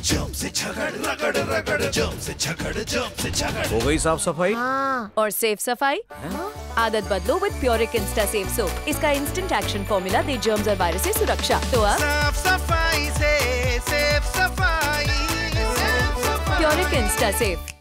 जम से झगड़ रगड़ रगड़ जम से झगड़ जम से झगड़ हो गई साफ़ सफ़ाई? हाँ। और सेफ़ सफ़ाई? हाँ। हाँ। आदत बदलो विद प्योरिक इंस्टा सेफ़ सोप इसका instant action formula the germs और वायरस से सुरक्षा। तो अब? साफ़ सफ़ाई से सेफ़ सफ़ाई सेफ़ सफ़ाई। प्योरिक इंस्टा सेफ़